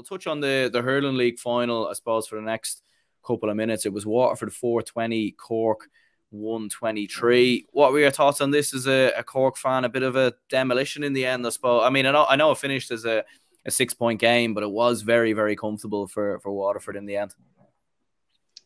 we'll touch on the the hurling league final, I suppose, for the next couple of minutes. It was Waterford 420, Cork 123. What were your thoughts on this as a, a, Cork fan? A bit of a demolition in the end, I suppose. I mean, I know, I know it finished as a, a six point game, but it was very, very comfortable for, for Waterford in the end.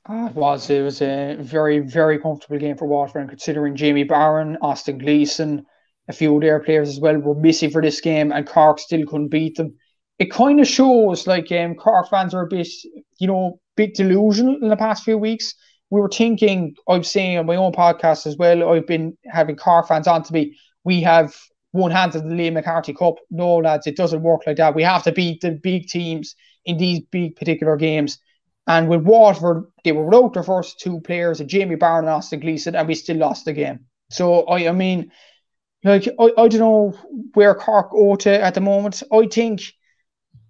Ah, it was. It was a very, very comfortable game for Waterford, and considering Jamie Barron, Austin Gleeson, a few of their players as well were missing for this game, and Cork still couldn't beat them. It kind of shows like um, Cork fans are a bit, you know, bit delusional in the past few weeks. We were thinking, I've seen on my own podcast as well, I've been having Cork fans on to me. We have one hand of the Liam McCarthy Cup. No, lads, it doesn't work like that. We have to beat the big teams in these big particular games. And with Waterford, they were without their first two players, Jamie Barron and Austin Gleeson, and we still lost the game. So I, I mean, like I, I don't know where Cork ought to at the moment. I think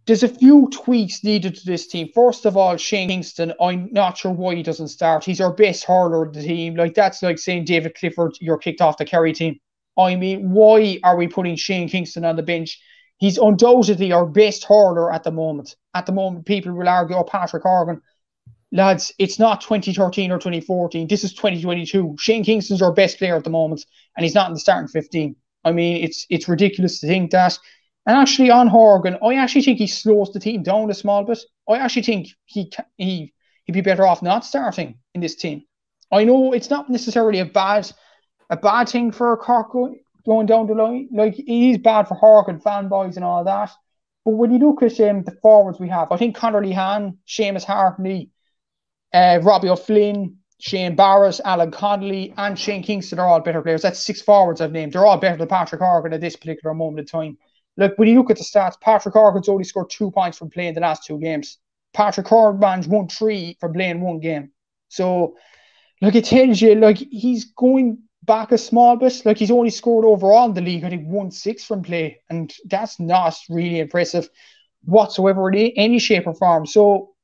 there's a few tweaks needed to this team. First of all, Shane Kingston, I'm not sure why he doesn't start. He's our best hurler of the team. Like that's like saying David Clifford, you're kicked off the Kerry team. I mean, why are we putting Shane Kingston on the bench? He's undoubtedly our best hurler at the moment. At the moment, people will argue, oh, Patrick Horgan. Lads, it's not 2013 or 2014. This is 2022. Shane Kingston's our best player at the moment, and he's not in the starting 15. I mean, it's it's ridiculous to think that. And actually, on Horgan, I actually think he slows the team down a small bit. I actually think he he he'd be better off not starting in this team. I know it's not necessarily a bad a bad thing for Cork going down the line. Like it is bad for Horgan fanboys and all that. But when you look at um, the forwards we have, I think Conor Lehane, Seamus Harnedy, uh, Robbie O'Flynn, Shane Barrett, Alan Connolly, and Shane Kingston are all better players. That's six forwards I've named. They're all better than Patrick Horgan at this particular moment in time. Look, when you look at the stats, Patrick Horgan's only scored two points from playing the last two games. Patrick Horgan's won three from playing one game. So, look, it tells you, like, he's going back a small bit. Like, he's only scored overall in the league, I think, one six from play. And that's not really impressive whatsoever in any shape or form. So,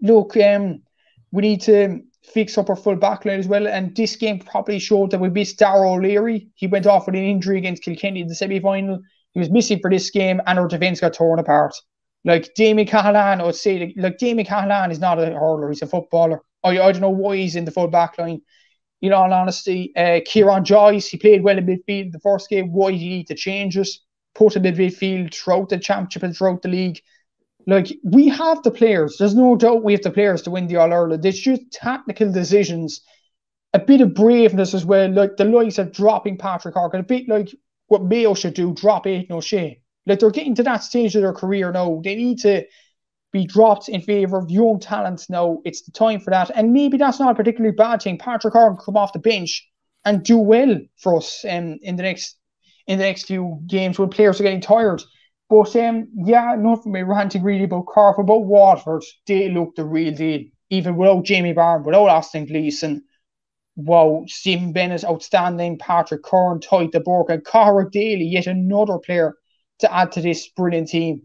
look, um, we need to fix up our full backline as well. And this game probably showed that we missed Dara O'Leary. He went off with an injury against Kilkenny in the semi final. He was missing for this game, and our defence got torn apart. Like Damien Cahalane, I would say, like Damien Cahalane is not a hurler; he's a footballer. I, I don't know why he's in the full back line. You know, In honesty, uh, Kieran Joyce, he played well in midfield the first game. Why did he need to change it? Put him in midfield throughout the championship and throughout the league. Like we have the players. There's no doubt we have the players to win the All Ireland. It's just tactical decisions, a bit of braveness as well. Like the likes of dropping Patrick Horgan, a bit like what Mayo should do, drop Aidan O'Shea. Like they're getting to that stage of their career now. They need to be dropped in favour of young talents now. It's the time for that. And maybe that's not a particularly bad thing. Patrick Horgan come off the bench and do well for us um, in the next in the next few games when players are getting tired. But um, yeah, not for me ranting really about Cork, about Waterford. They look the real deal. Even without Jamie Barron, without Austin Gleeson, wow, Stephen Bennett, outstanding, Patrick Curran, Tadhg de Búrca, and Cara Daly, yet another player to add to this brilliant team.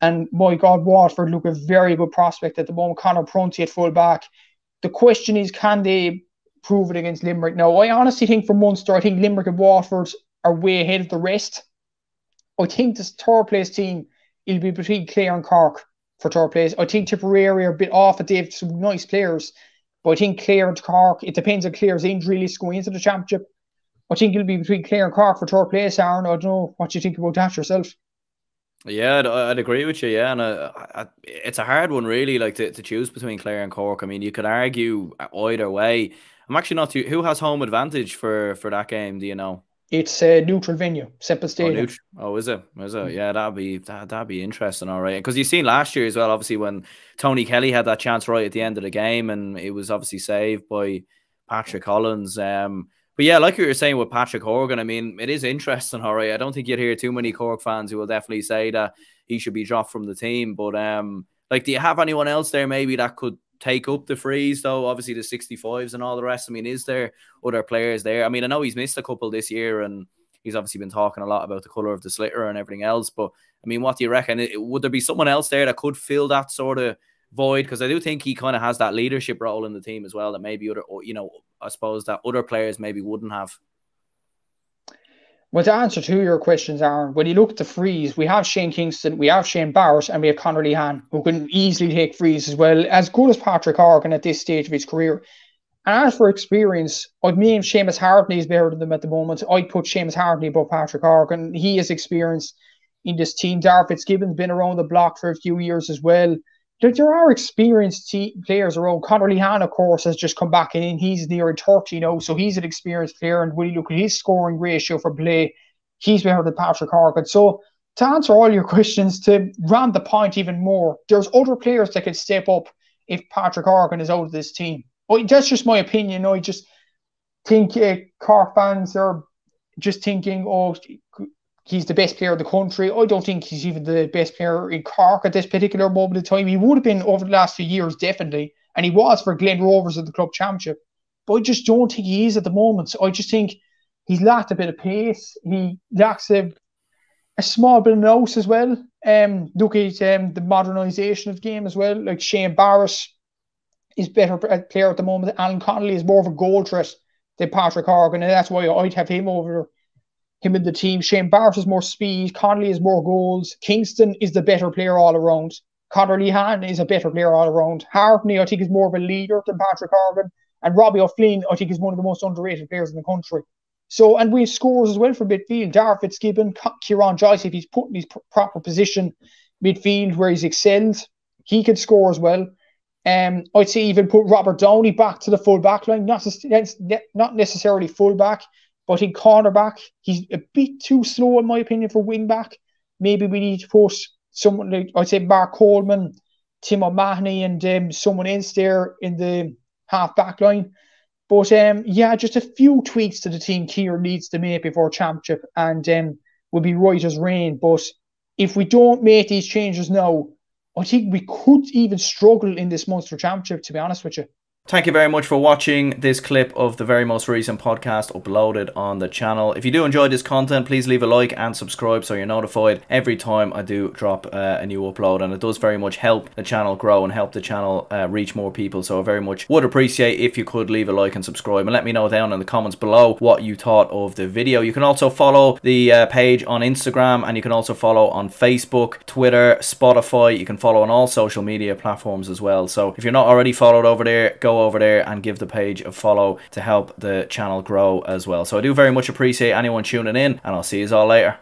And my God, Waterford look a very good prospect at the moment. Conor Prunty at full back. The question is, can they prove it against Limerick? Now, I honestly think for Munster, I think Limerick and Waterford are way ahead of the rest. I think this third place team will be between Clare and Cork for third place. I think Tipperary are a bit off, but they have some nice players. But I think Clare and Cork, it depends on Clare's injury list going into the championship. I think it'll be between Clare and Cork for third place, Aaron. I don't know what you think about that yourself. Yeah, I'd, I'd agree with you. Yeah, and uh, I, it's a hard one, really, like to, to choose between Clare and Cork. I mean, you could argue either way. I'm actually not too. Who has home advantage for for that game? Do you know? It's a neutral venue, Semple oh, Stadium. Oh, oh, is it? Is it? Mm. Yeah, that'd be that, that'd be interesting. All right, because you've seen last year as well. Obviously, when Tony Kelly had that chance right at the end of the game, and it was obviously saved by Patrick Collins. Um, but yeah, like you were saying with Patrick Horgan, I mean, it is interesting. All right, I don't think you'd hear too many Cork fans who will definitely say that he should be dropped from the team. But um, like, do you have anyone else there maybe that could take up the frees though? Obviously the 65s and all the rest. I mean, is there other players there? I mean, I know he's missed a couple this year and he's obviously been talking a lot about the colour of the sliotar and everything else. But I mean, what do you reckon? Would there be someone else there that could fill that sort of void? Because I do think he kind of has that leadership role in the team as well that maybe other, you know, I suppose that other players maybe wouldn't have. Well, to answer to your questions, Aaron, when you look at the frees, we have Shane Kingston, we have Shane Barrett, and we have Conor Lehane, who can easily take frees as well, as good as Patrick Horgan at this stage of his career. And as for experience, I'd mean Seamus Harnedy is better than them at the moment. I'd put Seamus Harnedy above Patrick Horgan. He has experience in this team. Darragh Fitzgibbon's been around the block for a few years as well. There, there are experienced players around. Conor Lehane, of course, has just come back in. He's near 30 now, so he's an experienced player. And when you look at his scoring ratio for play, he's better than Patrick Horgan. So to answer all your questions, to round the point even more, there's other players that can step up if Patrick Horgan is out of this team. But that's just my opinion. I just think uh, Cork fans are just thinking, oh, he's the best player in the country. I don't think he's even the best player in Cork at this particular moment in time. He would have been over the last few years, definitely, and he was for Glen Rovers at the club championship. But I just don't think he is at the moment. So I just think he's lacked a bit of pace. He lacks a, a small bit of nose as well. Um, look at um, the modernisation of the game as well. Like Shane Barrett is better player at the moment. Alan Connolly is more of a goal threat than Patrick Horgan, and that's why I'd have him over him in the team. Shane Barrett has more speed. Connolly has more goals. Kingston is the better player all around. Conor Lehane is a better player all around. Harnedy, I think, is more of a leader than Patrick Horgan. And Robbie O'Flynn, I think, is one of the most underrated players in the country. So, and we have scores as well for midfield. Darragh Fitzgibbon, Kieran Joyce, if he's put in his pr- proper position midfield where he's excelled, he could score as well. Um, I'd say even put Robert Downey back to the full back line, not, not necessarily full back, but in cornerback, he's a bit too slow, in my opinion, for wing back. Maybe we need to put someone like I'd say Mark Coleman, Tim O'Mahony, and um, someone else there in the half back line. But um, yeah, just a few tweaks to the team Keir needs to make before championship, and um, will be right as rain. But if we don't make these changes now, I think we could even struggle in this Munster Championship. To be honest with you. Thank you very much for watching this clip of the very most recent podcast uploaded on the channel. If you do enjoy this content, please leave a like and subscribe so you're notified every time I do drop uh, a new upload. And it does very much help the channel grow and help the channel uh, reach more people. So I very much would appreciate if you could leave a like and subscribe and let me know down in the comments below what you thought of the video. You can also follow the uh, page on Instagram and you can also follow on Facebook, Twitter, Spotify. You can follow on all social media platforms as well. So if you're not already followed over there, go over there and give the page a follow to help the channel grow as well. So I do very much appreciate anyone tuning in, and I'll see you all later.